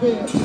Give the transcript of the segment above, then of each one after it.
bit.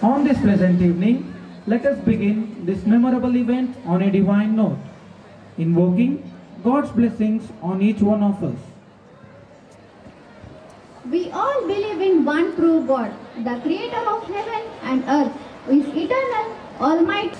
On this pleasant evening, let us begin this memorable event on a divine note, invoking God's blessings on each one of us. We all believe in one true God, the creator of heaven and earth, who is eternal, almighty.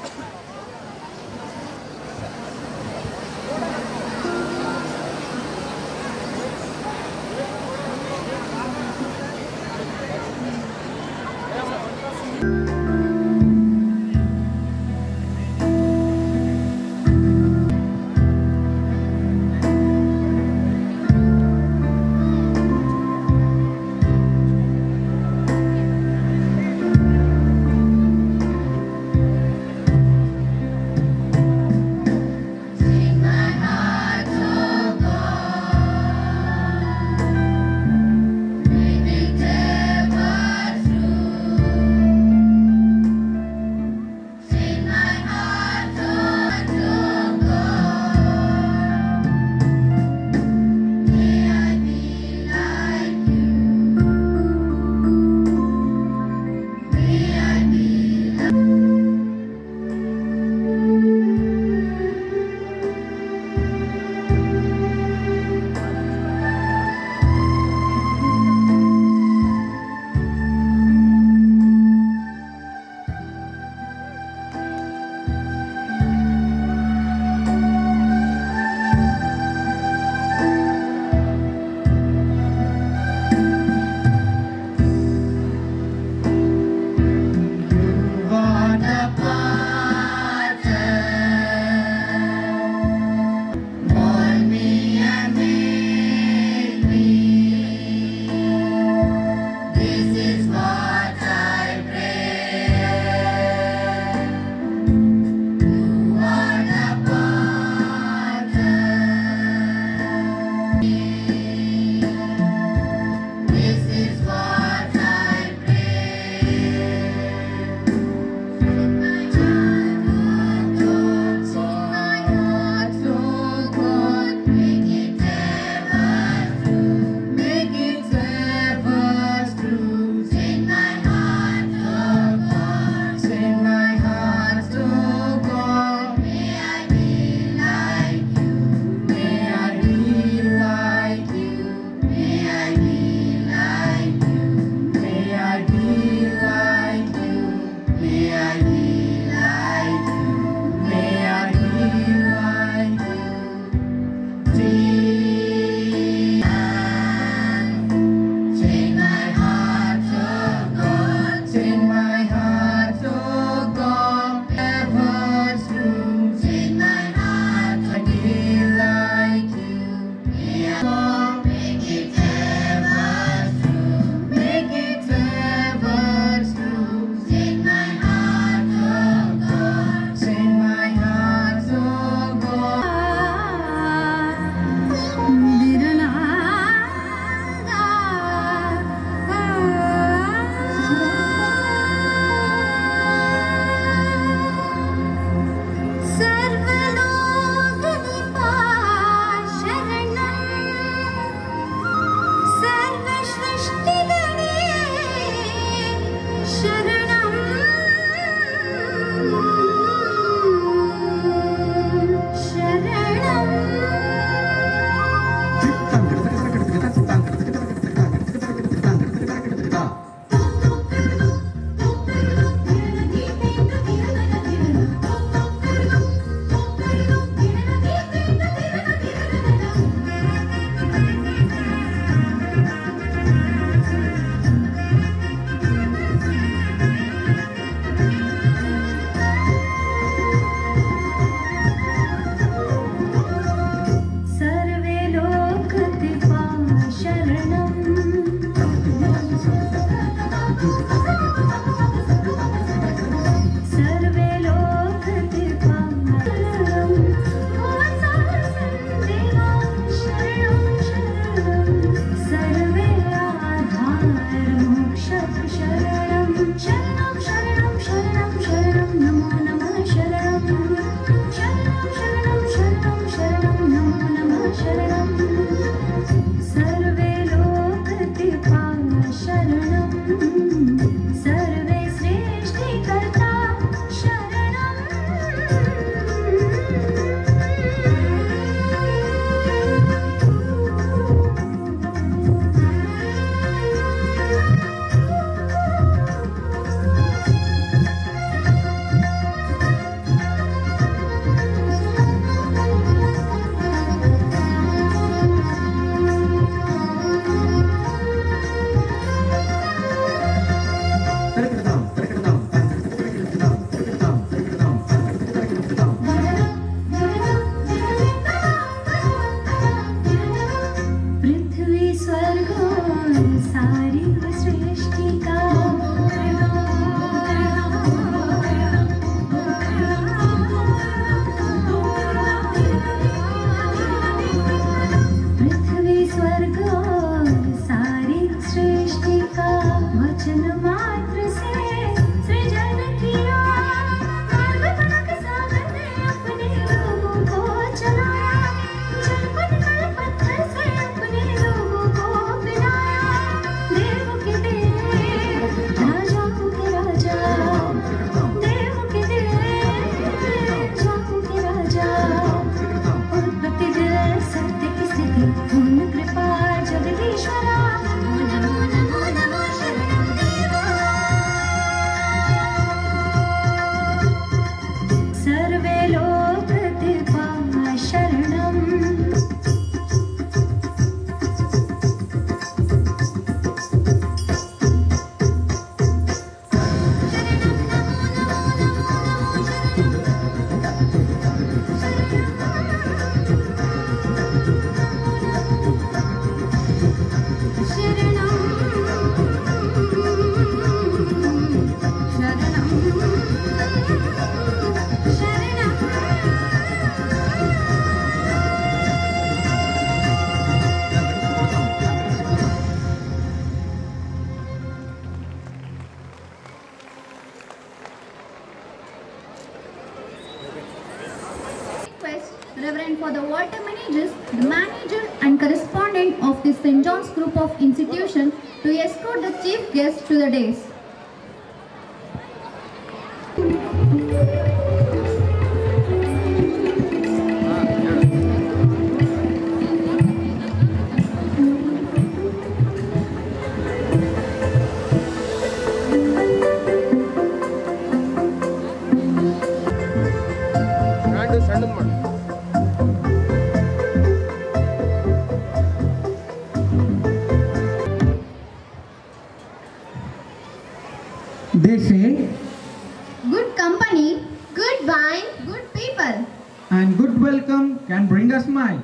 Good good people. and good welcome can bring a smile.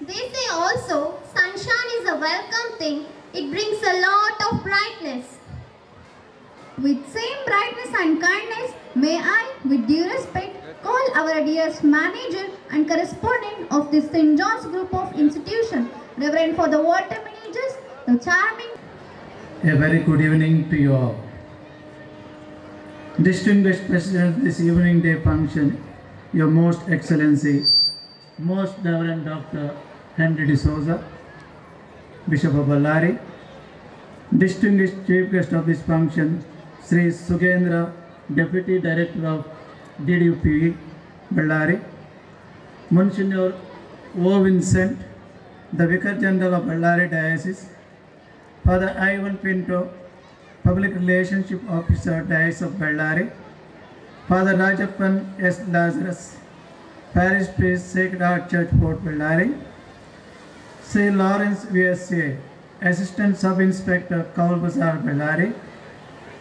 They say also, sunshine is a welcome thing. It brings a lot of brightness. With same brightness and kindness, may I, with due respect, call our dearest manager and correspondent of the St. John's Group of Institution, Reverend for the Water Managers, the charming A very good evening to you all. Distinguished President, this evening day function, Your Most Excellency, Most Reverend Dr. Henry De Souza, Bishop of Ballari, distinguished chief guest of this function, Sri Sugendra, Deputy Director of DDUP, Ballari, Monsignor O. Vincent, the Vicar General of Ballari Diocese, Father Ivan Pinto, Public Relationship Officer, Diocese of Bellary. Father Rajappan S. Lazarus, Parish Priest, Sacred Heart Church, Fort Bellary. Sri Lawrence VSA, Assistant Sub Inspector, Kaul Bazar, Bellary.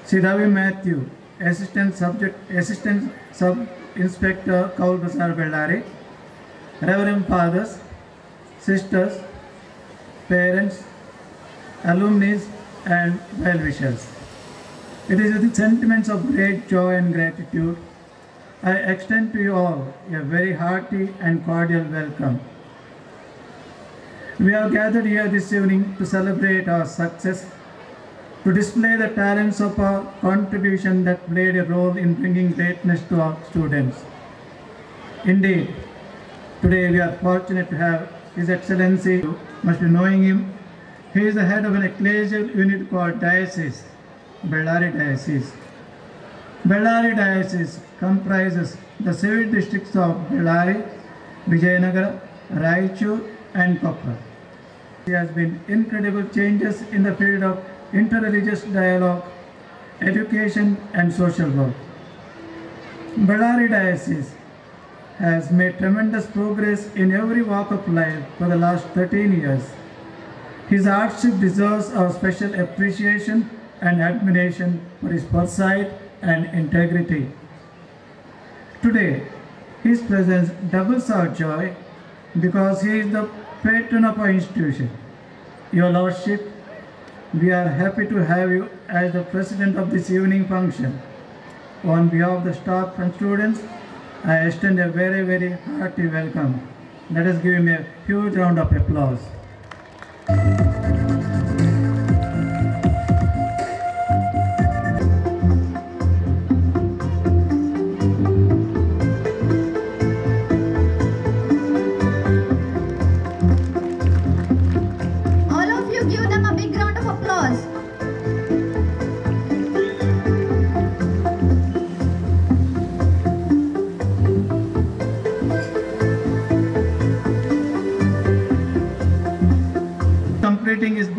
Sri Ravi Matthew, Assistant Subject, Assistant Sub Inspector, Kaul Bazar, Bellary. Reverend Fathers, Sisters, parents, alumni, and well-wishers. It is with sentiments of great joy and gratitude I extend to you all a very hearty and cordial welcome. We are gathered here this evening to celebrate our success, to display the talents of our contribution that played a role in bringing greatness to our students. Indeed, today we are fortunate to have His Excellency, must be knowing him. He is the head of an ecclesial unit called Diocese, Bellary Diocese. Bellary Diocese comprises the seven districts of Bellary, Vijayanagara, Raichur and Koppal. There has been incredible changes in the field of interreligious dialogue, education and social work. Bellary Diocese has made tremendous progress in every walk of life for the last 13 years. His Lordship deserves our special appreciation and admiration for his foresight and integrity. Today, his presence doubles our joy because he is the patron of our institution. Your Lordship, we are happy to have you as the president of this evening function. On behalf of the staff and students, I extend a very, very hearty welcome. Let us give him a huge round of applause.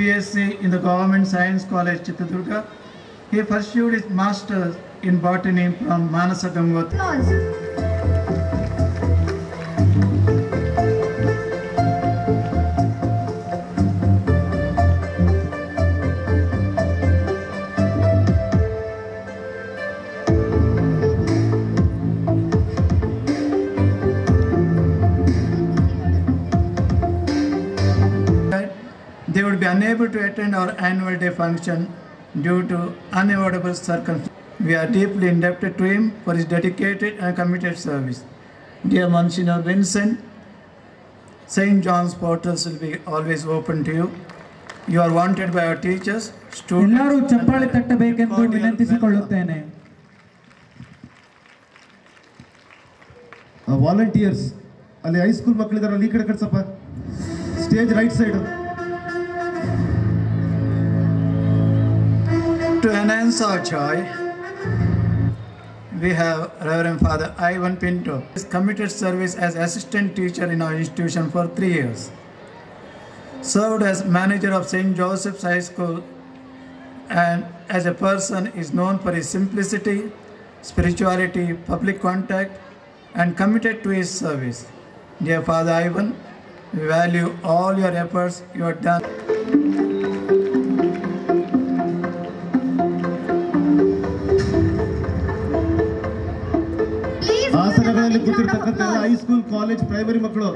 BSc in the Government Science College, Chittadurga. he pursued his master's in botany from Manasa Gangotri. unable to attend our annual day function due to unavoidable circumstances. We are deeply indebted to him for his dedicated and committed service. Dear Monsignor Vincent, St. John's portals will be always open to you. You are wanted by our teachers, students. ಎಲ್ಲರೂ and ಚಪ್ಪಾಳೆ ತಟ್ಟಬೇಕೆಂದು cordial ವಿನಂತಿಸಿಕೊಳ್ಳುತ್ತೇನೆ volunteers ಅಲ್ಲಿ high school ಮಕ್ಕಳಿದಾರಲ್ಲ ಈ ಕಡೆ ಕಟ್ಸಪ್ಪ stage right side To enhance our joy, we have Reverend Father Ivan Pinto. His committed service as assistant teacher in our institution for three years. Served as manager of St. Joseph's High School and as a person is known for his simplicity, spirituality, public contact and committed to his service. Dear Father Ivan, we value all your efforts you have done. them a ಆಸನಗಳಲ್ಲಿ big round of ಕೂತಿರ್ತಕ್ಕಂಥ ಎಲ್ಲ applause. High school college primary ಮಕ್ಕಳು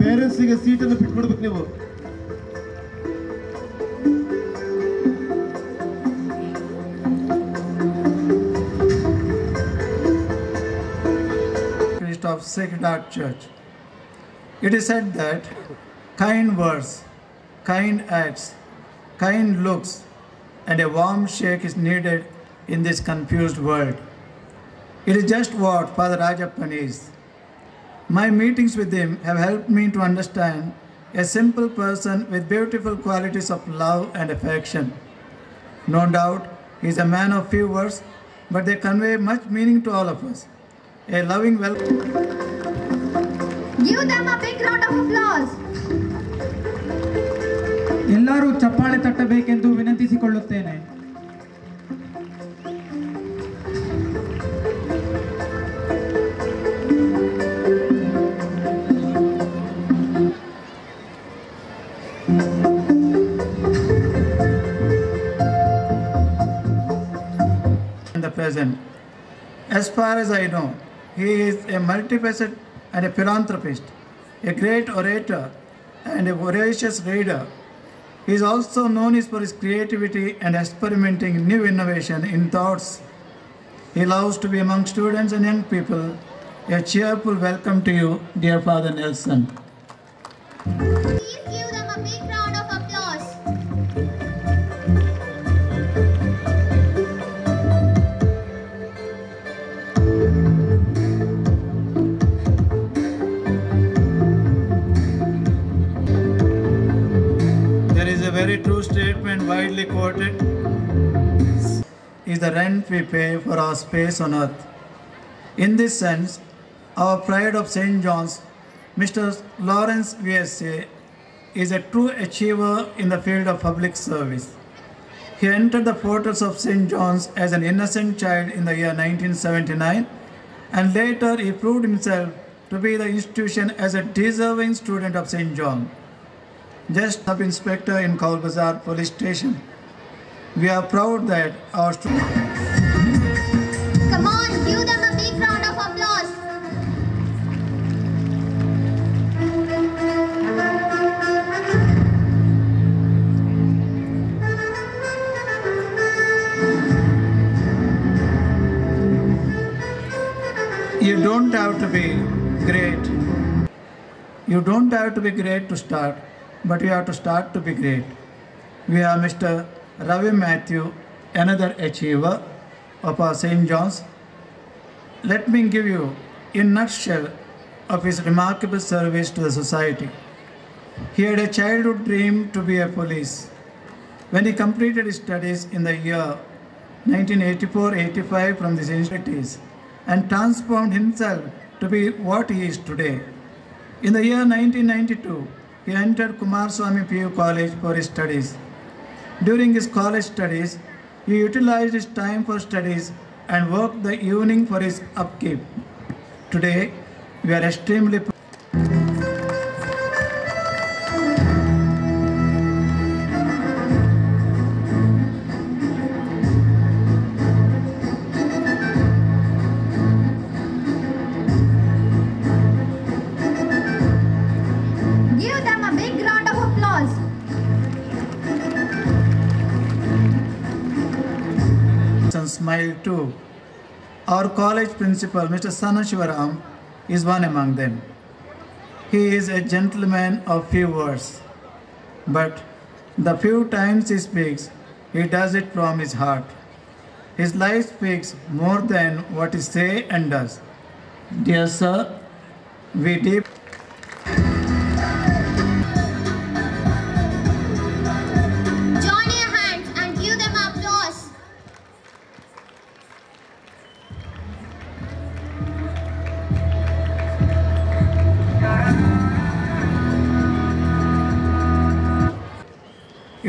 ಪೇರೆಂಟ್ಸಿಗೆ ಸೀಟನ್ನು ಬಿಟ್ಕೊಡ್ಬೇಕು ನೀವು priest of Sacred Heart Church. It is said that kind words, kind acts, kind looks, and a warm shake is needed in this confused world. It is just what Father Rajappan is. My meetings with him have helped me to understand a simple person with beautiful qualities of love and affection. No doubt, he is a man of few words, but they convey much meaning to all of us. A loving welcome. Give them a big round of applause. ಎಲ್ಲರೂ ಚಪ್ಪಾಳೆ ತಟ್ಟಬೇಕೆಂದು ವಿನಂತಿಸಿಕೊಳ್ಳುತ್ತೇನೆ present. As far as I know, he is a multifaceted and a philanthropist, a great orator and a voracious reader. He is also known for his creativity and experimenting new innovation in thoughts. He loves to be among students and young people. A cheerful welcome to you, dear Father Nelson. Widely quoted is the rent we pay for our space on earth. In this sense, our pride of St. John's, Mr. Lawrence VSA, is a true achiever in the field of public service. He entered the portals of St. John's as an innocent child in the year 1979 and later he proved himself to be the institution as a deserving student of St. John just sub inspector in Kaul Bazar police station. We are proud that our students. Come on, give them a big round of applause. You don't have to be great. You don't have to be great to start, but you have to start to be great. We have Mr. Ravi Matthew, another achiever of our St. John's. Let me give you a nutshell of his remarkable service to the society. He had a childhood dream to be a police. When he completed his studies in the year 1984-85 from these institutes and transformed himself to be what he is today. In the year 1992, he entered Kumar Swami PU College for his studies. During his college studies, he utilized his time for studies and worked the evening for his upkeep. Today, we are extremely college principal, Mr. Sanashivaram, is one among them. He is a gentleman of few words, but the few times he speaks, he does it from his heart. His life speaks more than what he say and does. Dear sir, we deep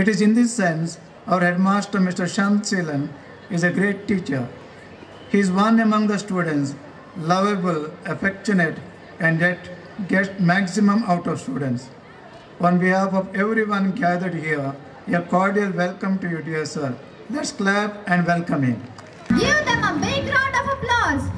It is in this sense our headmaster, Mr. Shantsilan, is a great teacher. He is one among the students, lovable, affectionate, and yet gets maximum out of students. On behalf of everyone gathered here, a cordial welcome to you, dear sir. Let's clap and welcome him. Give them a big round of applause.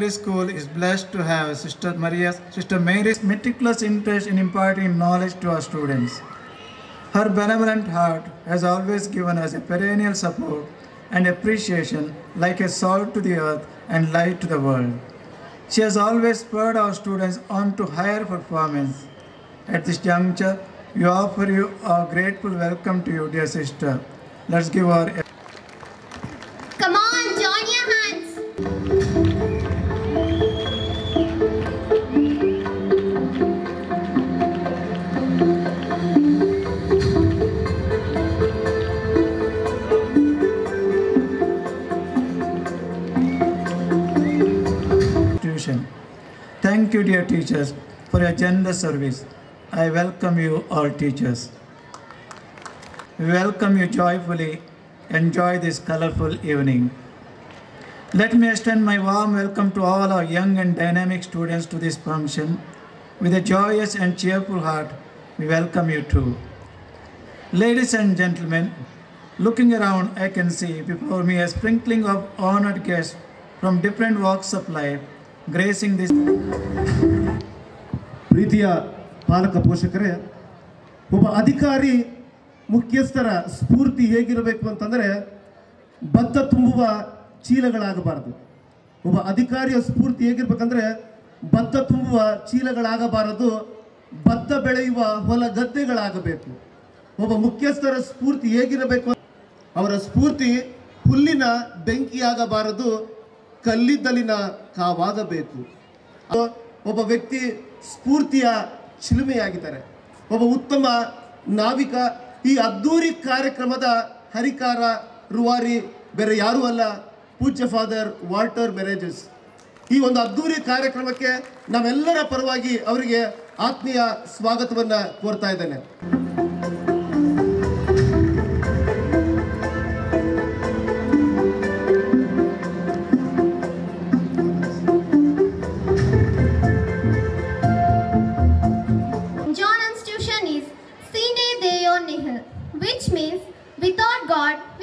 Primary school is blessed to have Sister Maria's, Sister Mary's meticulous interest in imparting knowledge to our students. Her benevolent heart has always given us a perennial support and appreciation like a salt to the earth and light to the world. She has always spurred our students on to higher performance. At this juncture, we offer you a grateful welcome to you, dear sister. Let's give her a Thank you, dear teachers, for your generous service. I welcome you, all teachers. We welcome you joyfully. Enjoy this colorful evening. Let me extend my warm welcome to all our young and dynamic students to this function. With a joyous and cheerful heart, we welcome you too. Ladies and gentlemen, looking around, I can see before me a sprinkling of honored guests from different walks of life gracing this ಪ್ರೀತಿಯ ಪಾಲಕ ಪೋಷಕರೇ, ಒಬ್ಬ ಅಧಿಕಾರಿ ಮುಖ್ಯಸ್ಥರ ಸ್ಫೂರ್ತಿ ಹೇಗಿರಬೇಕು ಅಂತಂದರೆ ಭತ್ತ ತುಂಬುವ ಚೀಲಗಳಾಗಬಾರದು. ಒಬ್ಬ ಅಧಿಕಾರಿಯ ಸ್ಫೂರ್ತಿ ಹೇಗಿರ್ಬೇಕಂದ್ರೆ ಭತ್ತ ತುಂಬುವ ಚೀಲಗಳಾಗಬಾರದು, ಭತ್ತ ಬೆಳೆಯುವ ಹೊಲ ಗದ್ದೆಗಳಾಗಬೇಕು. ಒಬ್ಬ ಮುಖ್ಯಸ್ಥರ ಸ್ಫೂರ್ತಿ ಹೇಗಿರಬೇಕು ಅವರ ಸ್ಫೂರ್ತಿ ಹುಲ್ಲಿನ ಬೆಂಕಿಯಾಗಬಾರದು ಕಲ್ಲಿದ್ದಲಿನ ಕಾವಾಗಬೇಕು ಒಬ್ಬ ವ್ಯಕ್ತಿ ಸ್ಫೂರ್ತಿಯ ಚಿಲುಮೆಯಾಗಿದ್ದಾರೆ. ಒಬ್ಬ ಉತ್ತಮ ನಾವಿಕ ಈ ಅದ್ದೂರಿ ಕಾರ್ಯಕ್ರಮದ ಹರಿಕಾರ ರುವಾರಿ ಬೇರೆ ಯಾರೂ ಅಲ್ಲ, ಪೂಜ್ಯ ಫಾದರ್ ವಾಲ್ಟರ್ ಮೆರೇಜಸ್. ಈ ಒಂದು ಅದ್ದೂರಿ ಕಾರ್ಯಕ್ರಮಕ್ಕೆ ನಾವೆಲ್ಲರ ಪರವಾಗಿ ಅವರಿಗೆ ಆತ್ಮೀಯ ಸ್ವಾಗತವನ್ನು ಕೋರ್ತಾ ಇದ್ದೇನೆ.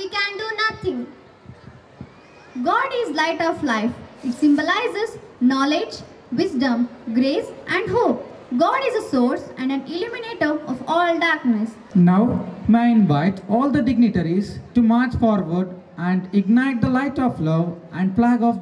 We can do nothing. God is light of life. It symbolizes knowledge, wisdom, grace, and hope. God is a source and an illuminator of all darkness. Now, may I invite all the dignitaries to march forward and ignite the light of love and flag of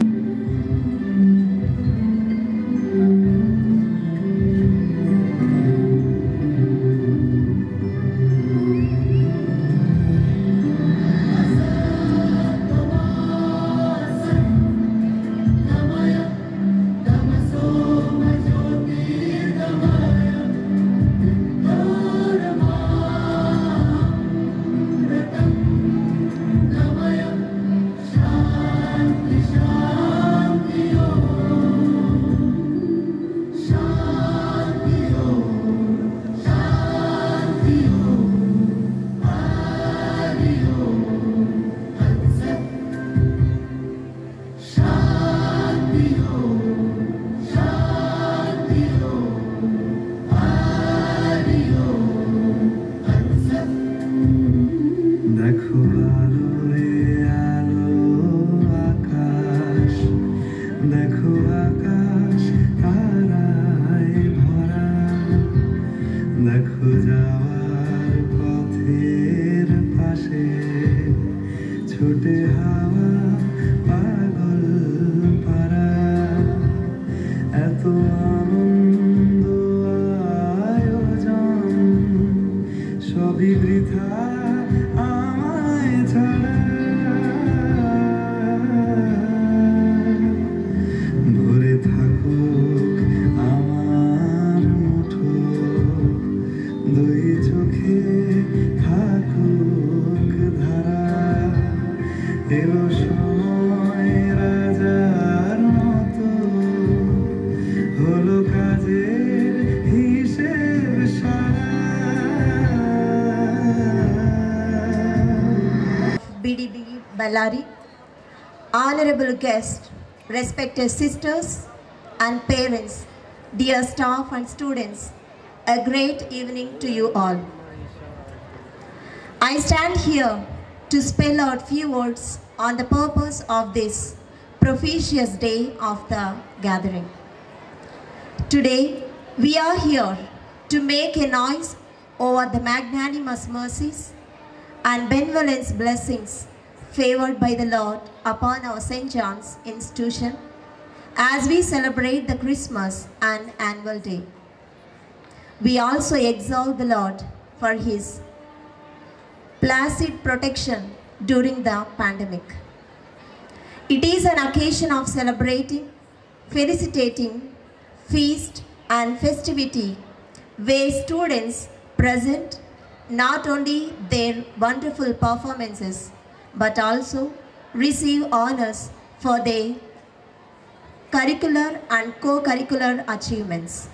honorable guests, respected sisters and parents, dear staff and students, a great evening to you all. I stand here to spell out few words on the purpose of this propitious day of the gathering. Today, we are here to make a noise over the magnanimous mercies and benevolence blessings favored by the Lord upon our St. John's institution as we celebrate the Christmas and annual day. We also exalt the Lord for his placid protection during the pandemic. It is an occasion of celebrating, felicitating, feast and festivity where students present not only their wonderful performances but also receive honors for their curricular and co-curricular achievements.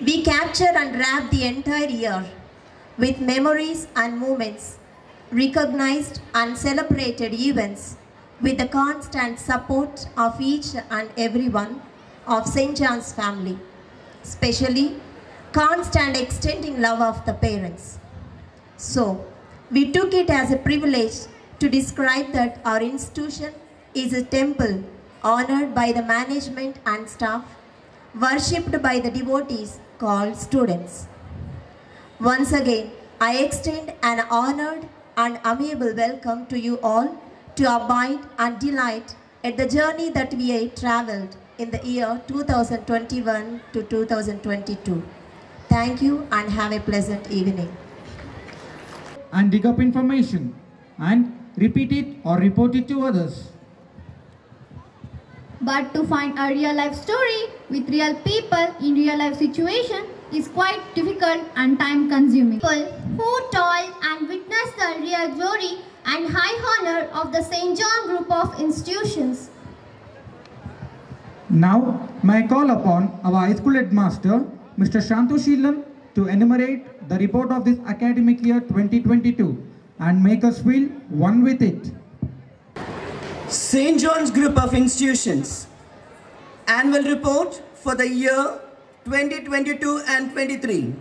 We capture and wrap the entire year with memories and moments, recognized and celebrated events with the constant support of each and everyone of St. John's family, especially constant extending love of the parents. So, we took it as a privilege to describe that our institution is a temple honored by the management and staff, worshipped by the devotees called students. Once again, I extend an honored and amiable welcome to you all to abide and delight at the journey that we have traveled in the year 2021 to 2022. Thank you and have a pleasant evening. and dig up information and repeat it or report it to others. But to find a real life story with real people in real life situation is quite difficult and time consuming. People who told and witnessed the real glory and high honor of the St. John group of institutions. Now, may I call upon our high school headmaster, Mr. Shantu Sheelan, to enumerate the report of this academic year 2022 and make us feel one with it. St. John's Group of Institutions Annual Report for the year 2022 and 23.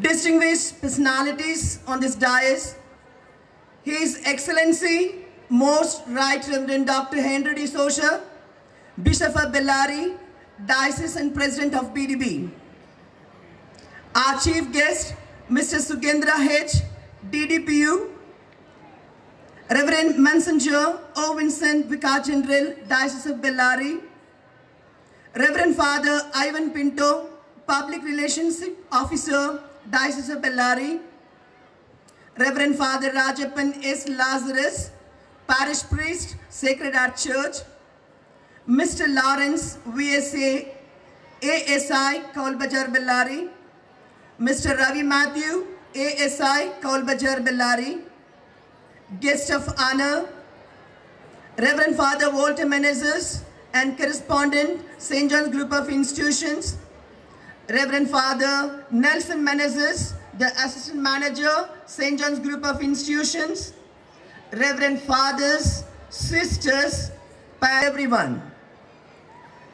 Distinguished personalities on this dais, His Excellency, Most Right Reverend Dr. Henry D'Souza, Bishop of Bellary, Diocesan President of BDB. Our Chief Guest, Mr. Sugendra H., DDPU, Reverend Monsignor O. Vincent Vicar General, Diocese of Bellary, Reverend Father Ivan Pinto, Public Relations Officer, Diocese of Bellary, Reverend Father Rajapan S. Lazarus, Parish Priest, Sacred Heart Church, Mr. Lawrence VSA, ASI, Cowl Bazar Bellary, Mr. Ravi Matthew, ASI, Cowl Bazar Bellary, guest of honor, Reverend Father Walter Menezes and correspondent, St. John's Group of Institutions, Reverend Father Nelson Menezes, the Assistant Manager, St. John's Group of Institutions, Reverend Fathers, Sisters, everyone.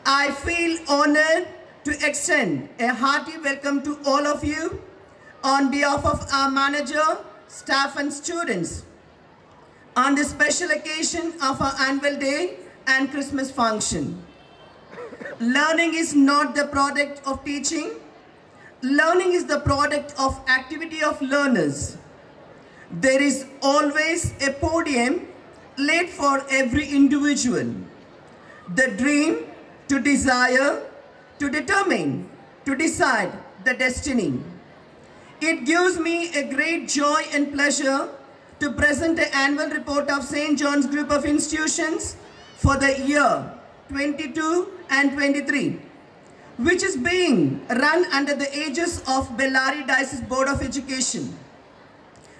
I feel honored to extend a hearty welcome to all of you on behalf of our manager, staff and students on this special occasion of our annual day and Christmas function. Learning is not the product of teaching. Learning is the product of activity of learners. There is always a podium laid for every individual. The dream to desire, to determine, to decide the destiny. It gives me a great joy and pleasure to present the annual report of St. John's Group of Institutions for the year 22 and 23, which is being run under the aegis of Bellary Diocese Board of Education.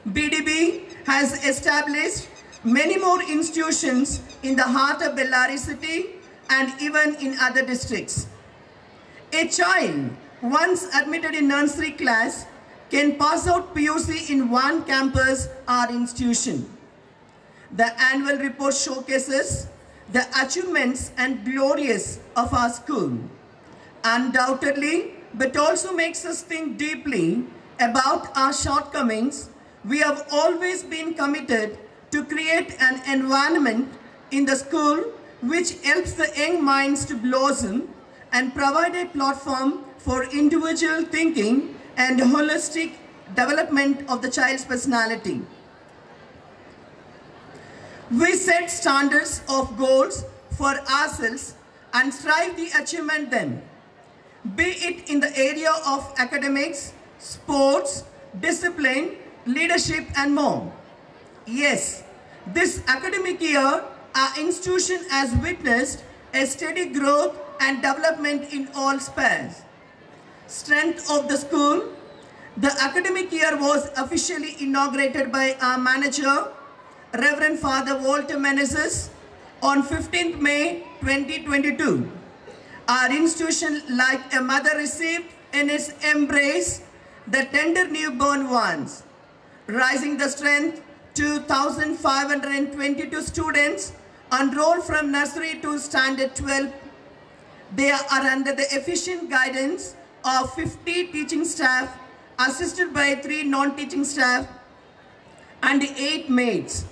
BDB has established many more institutions in the heart of Bellary city and even in other districts. A child once admitted in nursery class can pass out PUC in one campus or institution. The annual report showcases the achievements and glories of our school. Undoubtedly, but also makes us think deeply about our shortcomings. We have always been committed to create an environment in the school which helps the young minds to blossom and provide a platform for individual thinking and holistic development of the child's personality. We set standards of goals for ourselves and strive to achievement them, be it in the area of academics, sports, discipline, leadership and more. Yes, this academic year, our institution has witnessed a steady growth and development in all spheres. Strength of the school, the academic year was officially inaugurated by our manager, Reverend Father Walter Menezes, on 15th May 2022. Our institution, like a mother received in its embrace the tender newborn ones, rising the strength to 1,522 students enrolled from nursery to standard 12. They are under the efficient guidance of 50 teaching staff assisted by 3 non-teaching staff and 8 maids.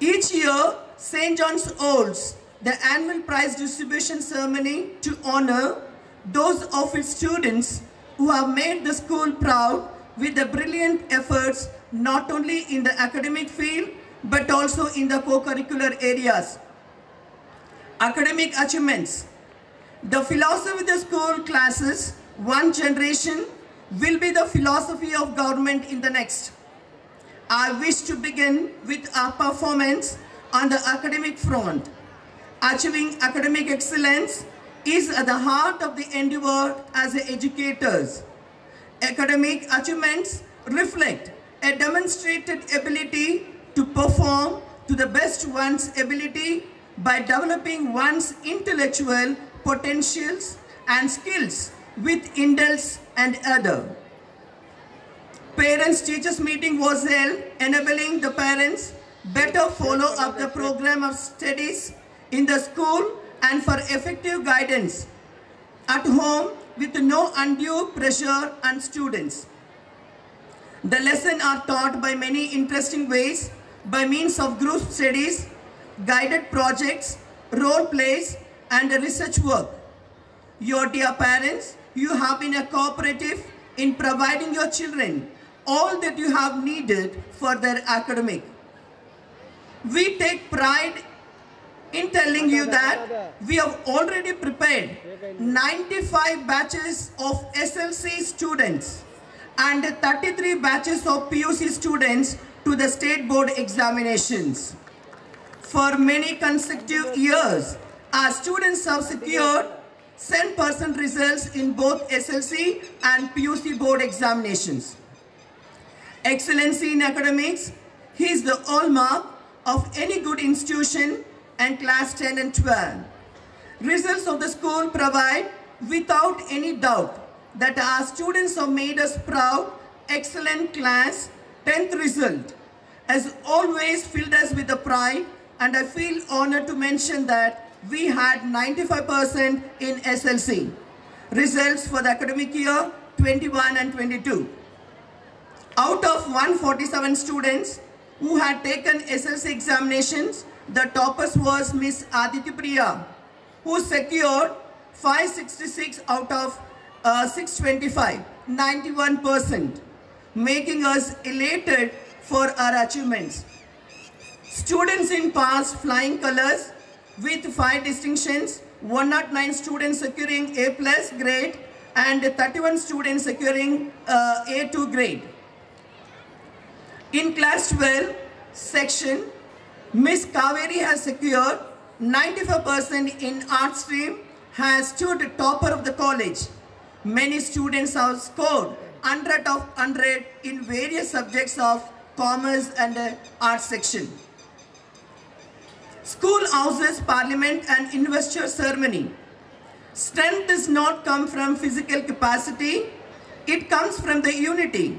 Each year, St. John's holds the annual prize distribution ceremony to honor those of its students who have made the school proud with the brilliant efforts not only in the academic field but also in the co-curricular areas. Academic achievements. The philosophy of the school classes, one generation, will be the philosophy of government in the next. I wish to begin with our performance on the academic front. Achieving academic excellence is at the heart of the endeavor as educators. Academic achievements reflect a demonstrated ability to perform to the best one's ability by developing one's intellectual potentials and skills with indulge and other. Parents teachers meeting was held enabling the parents better follow up the program of studies in the school and for effective guidance at home with no undue pressure on students. The lessons are taught by many interesting ways by means of group studies, guided projects, role plays and research work. Your dear parents, you have been a cooperative in providing your children all that you have needed for their academic. We take pride in telling you that we have already prepared 95 batches of SLC students and 33 batches of PUC students to the state board examinations. For many consecutive years, our students have secured 100% results in both SLC and PUC board examinations. Excellency in academics he is the hallmark of any good institution and class 10 and 12. Results of the school provide without any doubt that our students have made us proud, excellent class, 10th result has always filled us with the pride and I feel honored to mention that we had 95% in SLC. Results for the academic year 21 and 22. Out of 147 students who had taken SLC examinations, the toppers was Miss Aditi Priya, who secured 566 out of uh, 625, 91%, making us elated for our achievements. Students in past flying colors with five distinctions, 109 students securing A plus grade and 31 students securing uh, A2 grade. In class 12 section, Miss Kaveri has secured 95% in art stream, has stood topper of the college. Many students have scored 100 of 100 in various subjects of commerce and uh, art section. School houses, parliament and investiture ceremony. Strength does not come from physical capacity, it comes from the unity.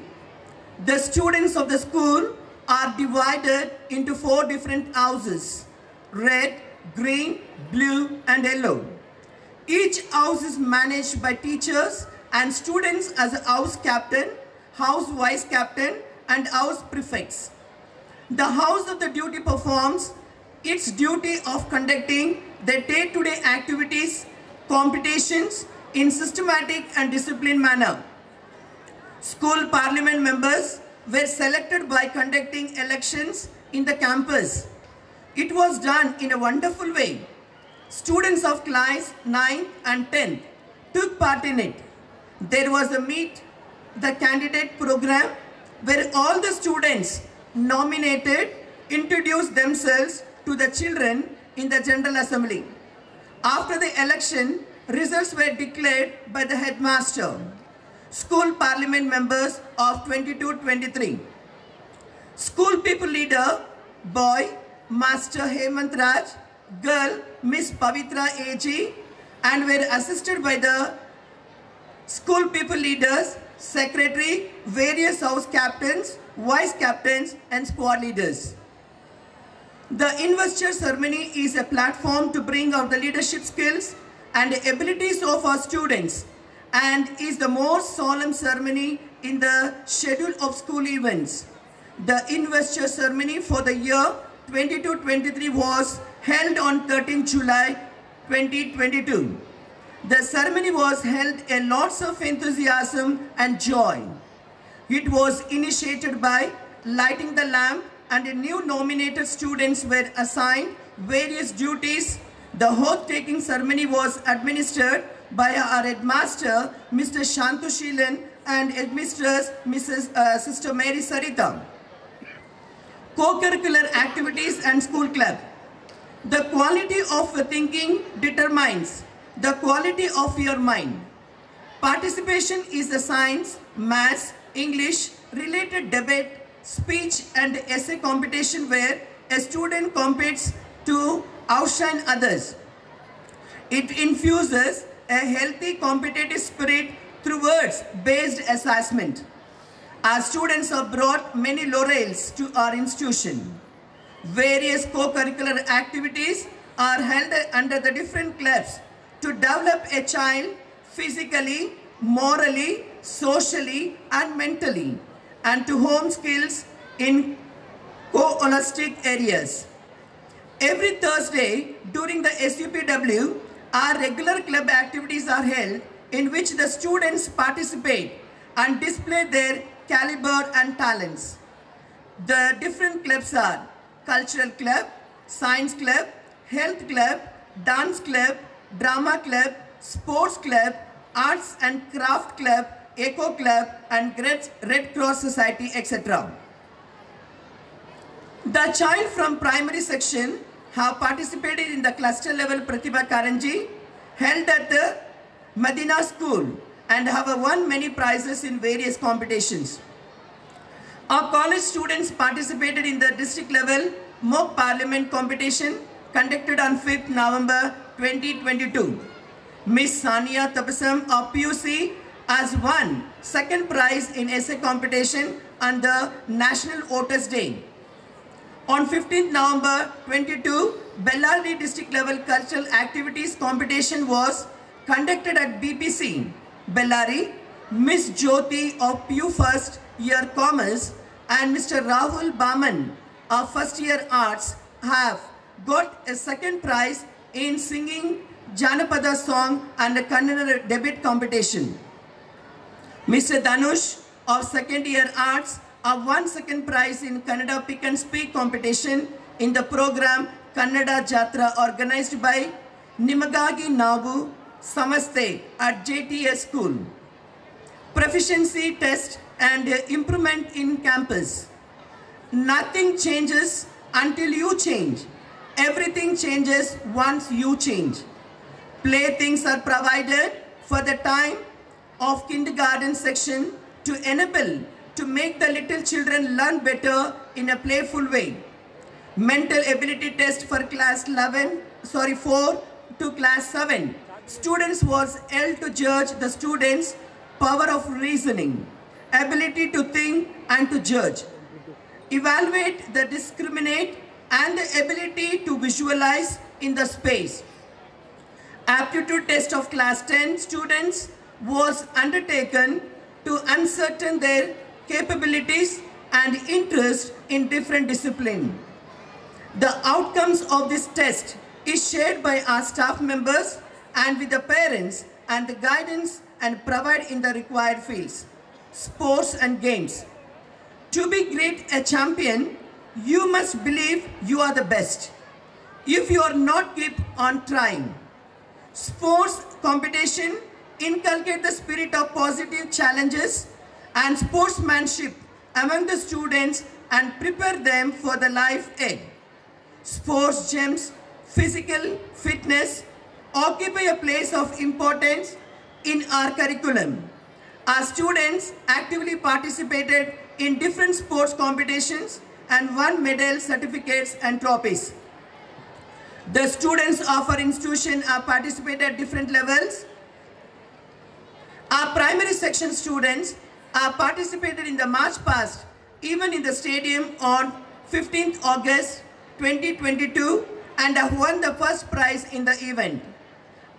The students of the school are divided into four different houses, red, green, blue and yellow. Each house is managed by teachers and students as a house captain, house vice captain and house prefects. The house of the duty performs its duty of conducting the day-to-day activities, competitions in systematic and disciplined manner. School parliament members were selected by conducting elections in the campus. It was done in a wonderful way. Students of class 9 and 10 took part in it. There was a meet the candidate program where all the students nominated introduced themselves to the children in the General Assembly. After the election, results were declared by the headmaster. School parliament members of 22-23. School people leader, boy, Master Hemant Raj, girl, Miss Pavitra A.G. and were assisted by the school people leaders secretary, various house captains, vice captains, and squad leaders. The investiture ceremony is a platform to bring out the leadership skills and abilities of our students and is the most solemn ceremony in the schedule of school events. The investiture ceremony for the year 22-23 was held on 13 July 2022. The ceremony was held in lots of enthusiasm and joy. It was initiated by lighting the lamp and the new nominated students were assigned various duties. The oath-taking ceremony was administered by our headmaster, Mr. Shantu Sheelan, and headmistress, Mrs. Uh, Sister Mary Sarita. Co-curricular activities and school club. The quality of thinking determines the quality of your mind. Participation is the science, maths, English, related debate, speech and essay competition where a student competes to outshine others. It infuses a healthy competitive spirit through words-based assessment. Our students have brought many laurels to our institution. Various co-curricular activities are held under the different clubs to develop a child physically, morally, socially and mentally and to hone skills in co-holistic areas. Every Thursday during the SUPW, our regular club activities are held in which the students participate and display their caliber and talents. The different clubs are Cultural Club, Science Club, Health Club, Dance Club, Drama Club, Sports Club, Arts and Craft Club, Eco Club and Red Cross Society, etc. The child from primary section have participated in the cluster level Pratibha Karanji held at the Medina School and have won many prizes in various competitions. Our college students participated in the district level mock parliament competition conducted on 5th November 2022. Miss Sania Tapasam of PUC has won second prize in essay competition on the National Voters Day. On 15th November 22, Bellary district level cultural activities competition was conducted at BPC, Bellary. Miss Jyoti of PU First Year Commerce and Mr. Rahul Baman of First Year Arts have got a second prize in singing Janapada song and a Kannada debate competition. Mr. Danush of second year arts have won second prize in Kannada pick and speak competition in the program Kannada Jatra organized by Nimagagi Nagu Samaste at JTS school. Proficiency test and improvement in campus. Nothing changes until you change. Everything changes once you change. Playthings are provided for the time of kindergarten section to enable to make the little children learn better in a playful way. Mental ability test for class 11, sorry 4 to class 7. Students was held to judge the students' power of reasoning, ability to think and to judge. Evaluate the discriminate and the ability to visualize in the space. Aptitude test of class 10 students was undertaken to ascertain their capabilities and interest in different discipline. The outcomes of this test is shared by our staff members and with the parents and the guidance and provide in the required fields, sports and games. To be great a champion, you must believe you are the best. If you are not keep on trying. Sports competition inculcate the spirit of positive challenges and sportsmanship among the students and prepare them for the life ahead. Sports gems, physical fitness occupy a place of importance in our curriculum. Our students actively participated in different sports competitions and won medals, certificates and trophies. The students of our institution are participated at different levels. Our primary section students uh, participated in the march past, even in the stadium on 15th August 2022 and have won the first prize in the event.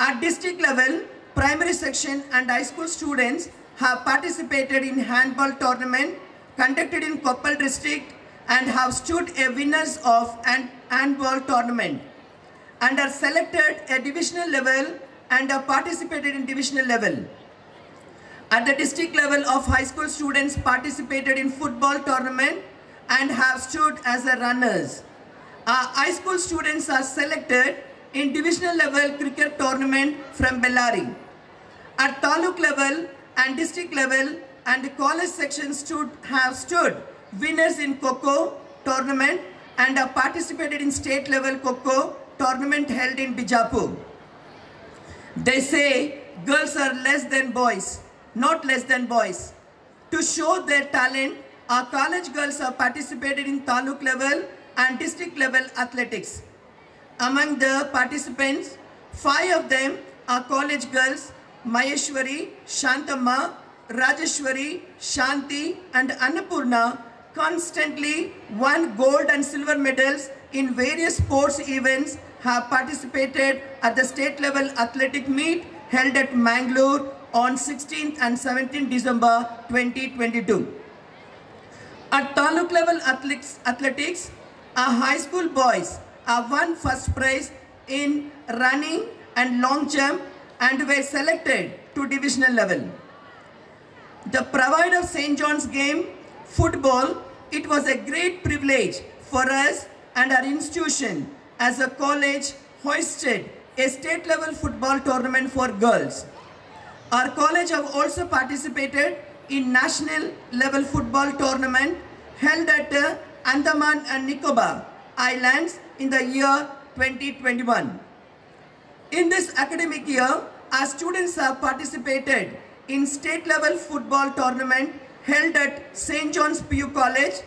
At district level, primary section and high school students have participated in handball tournament conducted in Koppal district and have stood a winners of an handball tournament and are selected at divisional level and have participated in divisional level. At the district level of high school students participated in football tournament and have stood as the runners. Our high school students are selected in divisional level cricket tournament from Bellary. At taluk level and district level and the college section stood, have stood winners in Kho-Kho tournament and have participated in state level Kho-Kho tournament held in Bijapur. They say girls are less than boys, not less than boys. To show their talent, our college girls have participated in taluk level and district level athletics. Among the participants, five of them are college girls, Maheshwari, Shantamma, Rajeshwari, Shanti and Annapurna constantly won gold and silver medals in various sports events have participated at the state level athletic meet held at Mangalore on 16th and 17th December 2022. At taluk level athletics, our high school boys have won first prize in running and long jump and were selected to divisional level. The provider of St. John's game, football, it was a great privilege for us and our institution as a college hoisted a state level football tournament for girls. Our college have also participated in national level football tournament held at uh, Andaman and Nicobar Islands in the year 2021. In this academic year, our students have participated in state level football tournament held at St. John's PU College,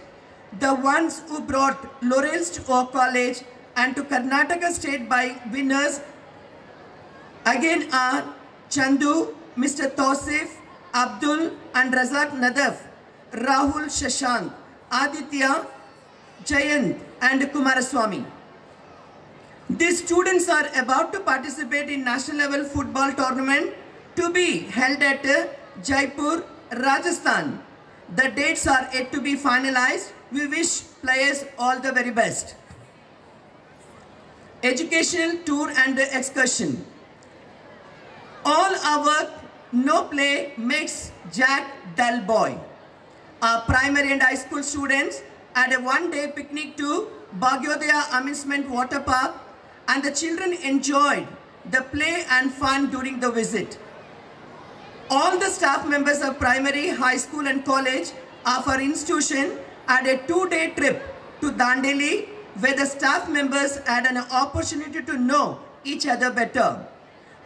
the ones who brought laurels to our college and to Karnataka state by winners again are Chandu, Mr. Tosif, Abdul and Razak Nadaf, Rahul Shashank, Aditya, Jayant and Kumaraswamy. These students are about to participate in national level football tournament to be held at Jaipur, Rajasthan. The dates are yet to be finalized. We wish players all the very best. Educational tour and excursion. All our no play makes Jack dull boy. Our primary and high school students had a one-day picnic to Bhagyodaya Amusement Water Park and the children enjoyed the play and fun during the visit. All the staff members of primary, high school and college of our institution had a two-day trip to Dandeli where the staff members had an opportunity to know each other better.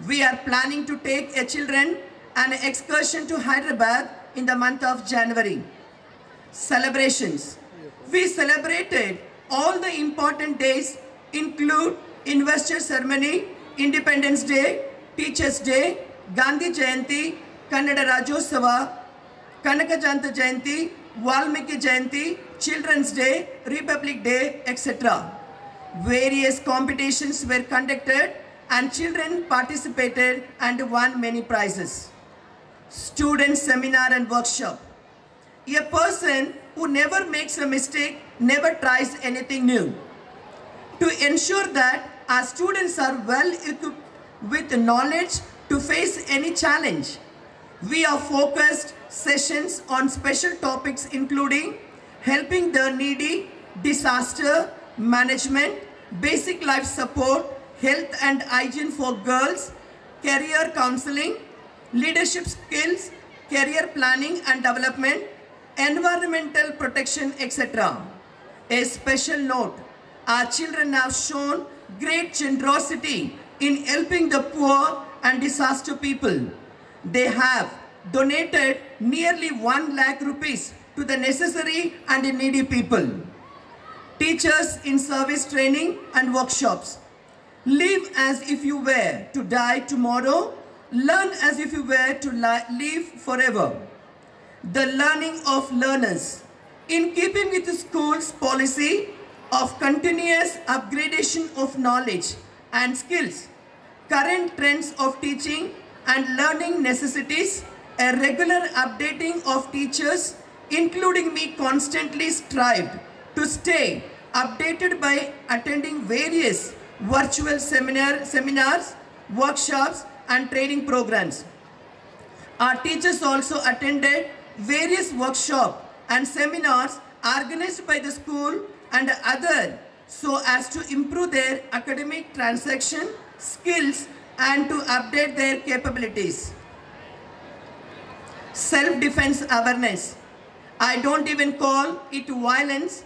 We are planning to take a children an excursion to Hyderabad in the month of January. Celebrations. We celebrated all the important days include Investiture Ceremony, Independence Day, Teachers Day, Gandhi Jayanti, Kannada Rajyotsava, Kanakajanta Jayanti, Valmiki Jayanti, Children's Day, Republic Day, etc. Various competitions were conducted and children participated and won many prizes. Student seminar and workshop. A person who never makes a mistake never tries anything new. To ensure that our students are well equipped with knowledge to face any challenge, we are focused sessions on special topics including helping the needy, disaster management, basic life support, health and hygiene for girls, career counseling, leadership skills, career planning and development, environmental protection, etc. A special note, our children have shown great generosity in helping the poor and disaster people. They have donated nearly 1 lakh rupees to the necessary and needy people. Teachers in service training and workshops. Live as if you were to die tomorrow. Learn as if you were to live forever. the learning of learners. In keeping with the school's policy of continuous upgradation of knowledge and skills, current trends of teaching and learning necessities, a regular updating of teachers, including me constantly strived to stay updated by attending various virtual seminar, seminars, workshops and training programs. Our teachers also attended various workshops and seminars organized by the school and other so as to improve their academic transaction skills and to update their capabilities. Self-defense awareness. I don't even call it violence.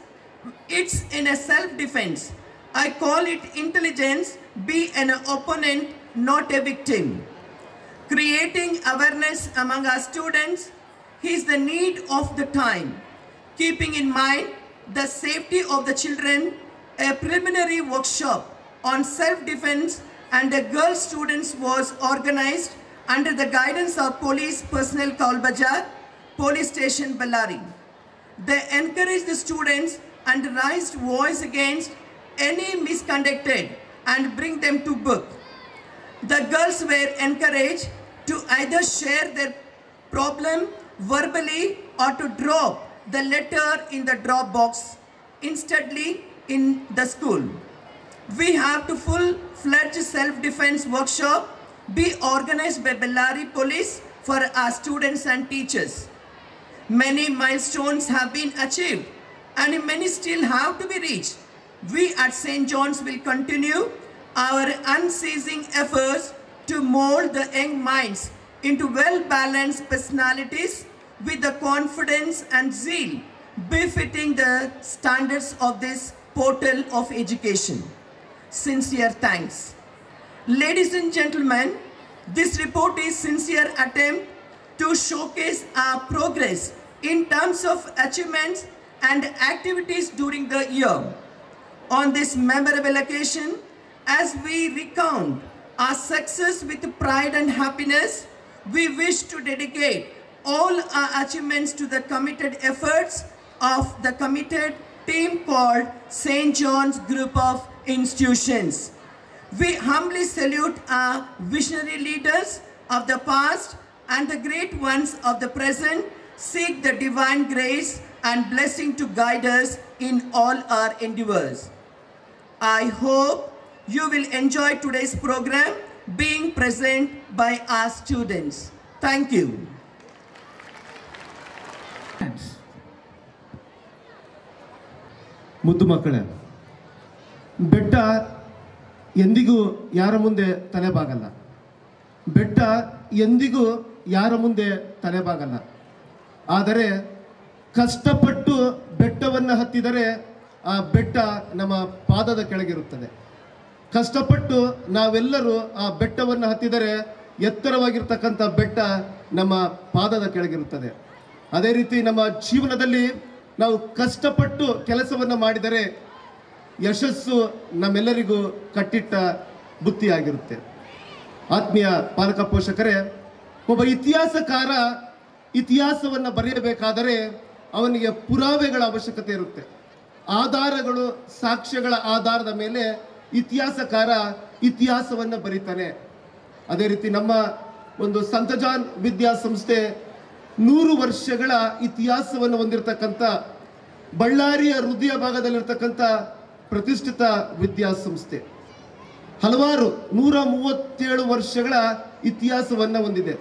It's in a self-defense. I call it intelligence. Be an opponent, not a victim creating awareness among our students is the need of the time. Keeping in mind the safety of the children, a preliminary workshop on self-defense and the girl students was organized under the guidance of Police Personnel Cowl Bazar, Police Station Ballari. They encouraged the students and raised voice against any misconducted and bring them to book. The girls were encouraged to either share their problem verbally or to drop the letter in the drop box instantly in the school. We have to full-fledged self-defense workshop be organized by Bellary Police for our students and teachers. Many milestones have been achieved and many still have to be reached. We at St. John's will continue our unceasing efforts to mold the young minds into well-balanced personalities with the confidence and zeal befitting the standards of this portal of education. Sincere thanks. Ladies and gentlemen, this report is sincere attempt to showcase our progress in terms of achievements and activities during the year. On this memorable occasion, as we recount our success with pride and happiness, we wish to dedicate all our achievements to the committed efforts of the committed team called St. John's Group of Institutions. We humbly salute our visionary leaders of the past and the great ones of the present, seek the divine grace and blessing to guide us in all our endeavors. I hope you will enjoy today's program, being present by our students. Thank you. ಮುದ್ದು ಮಕ್ಕಳೇ, ಬೆಟ್ಟ ಎಂದಿಗೂ ಯಾರ ಮುಂದೆ ತಲೆಬಾಗಲ್ಲ ಬೆಟ್ಟ ಎಂದಿಗೂ ಯಾರ ಮುಂದೆ ತಲೆಬಾಗಲ್ಲ ಆದರೆ ಕಷ್ಟಪಟ್ಟು ಬೆಟ್ಟವನ್ನು ಹತ್ತಿದರೆ ಆ ಬೆಟ್ಟ ನಮ್ಮ ಪಾದದ ಕೆಳಗಿರುತ್ತದೆ ಕಷ್ಟಪಟ್ಟು ನಾವೆಲ್ಲರೂ ಆ ಬೆಟ್ಟವನ್ನು ಹತ್ತಿದರೆ ಎತ್ತರವಾಗಿರ್ತಕ್ಕಂಥ ಬೆಟ್ಟ ನಮ್ಮ ಪಾದದ ಕೆಳಗಿರುತ್ತದೆ. ಅದೇ ರೀತಿ ನಮ್ಮ ಜೀವನದಲ್ಲಿ ನಾವು ಕಷ್ಟಪಟ್ಟು ಕೆಲಸವನ್ನು ಮಾಡಿದರೆ ಯಶಸ್ಸು ನಮ್ಮೆಲ್ಲರಿಗೂ ಕಟ್ಟಿಟ್ಟ ಬುತ್ತಿಯಾಗಿರುತ್ತೆ. ಆತ್ಮೀಯ ಪಾಲಕ ಪೋಷಕರೇ, ಒಬ್ಬ ಇತಿಹಾಸಕಾರ ಇತಿಹಾಸವನ್ನು ಬರೆಯಬೇಕಾದರೆ ಅವನಿಗೆ ಪುರಾವೆಗಳ ಅವಶ್ಯಕತೆ ಇರುತ್ತೆ. ಆಧಾರಗಳು, ಸಾಕ್ಷ್ಯಗಳ ಆಧಾರದ ಮೇಲೆ ಇತಿಹಾಸಕಾರ ಇತಿಹಾಸವನ್ನು ಬರೀತಾನೆ. ಅದೇ ರೀತಿ ನಮ್ಮ ಒಂದು ಸಂತಜಾನ್ ವಿದ್ಯಾಸಂಸ್ಥೆ ನೂರು ವರ್ಷಗಳ ಇತಿಹಾಸವನ್ನು ಹೊಂದಿರತಕ್ಕಂಥ ಬಳ್ಳಾರಿಯ ಹೃದಯ ಭಾಗದಲ್ಲಿರ್ತಕ್ಕಂಥ ಪ್ರತಿಷ್ಠಿತ ವಿದ್ಯಾಸಂಸ್ಥೆ ಹಲವಾರು ನೂರ ಮೂವತ್ತೇಳು ವರ್ಷಗಳ ಇತಿಹಾಸವನ್ನು ಹೊಂದಿದೆ.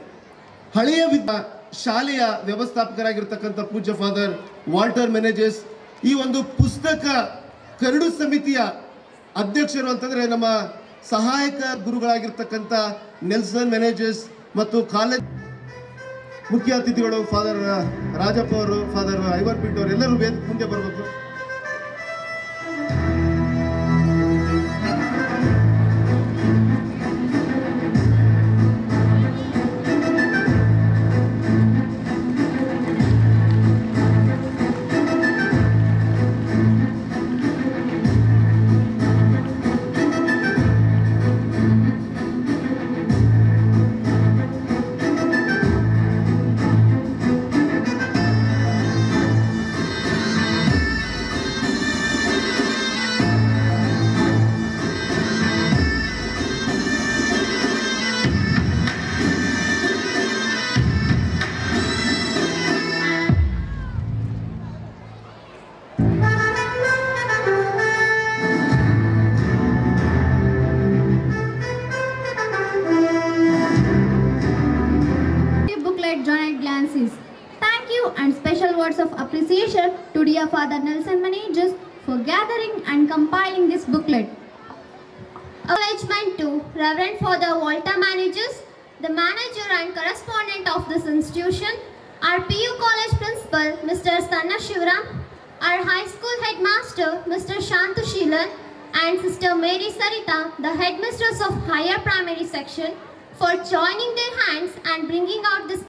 ಹಳೆಯ ವಿದ್ಯಾ ಶಾಲೆಯ ವ್ಯವಸ್ಥಾಪಕರಾಗಿರ್ತಕ್ಕಂಥ ಪೂಜ್ಯ ಫಾದರ್ ವಾಲ್ಟರ್ ಮ್ಯಾನೇಜರ್ಸ್ ಈ ಒಂದು ಪುಸ್ತಕ ಕರಡು ಸಮಿತಿಯ ಅಧ್ಯಕ್ಷರು ಅಂತಂದ್ರೆ ನಮ್ಮ ಸಹಾಯಕ ಗುರುಗಳಾಗಿರ್ತಕ್ಕಂಥ ನೆಲ್ಸನ್ ಮ್ಯಾನೇಜರ್ಸ್ ಮತ್ತು ಕಾಲೇಜ್ ಮುಖ್ಯ ಅತಿಥಿಗಳು ಫಾದರ್ ರಾಜಪ್ಪ ಅವರು ಫಾದರ್ ಐವರ್ ಪಿಟ್ ಅವರು ಎಲ್ಲರೂ ಮುಂದೆ ಬರಬೇಕು.